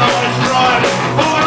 longest run.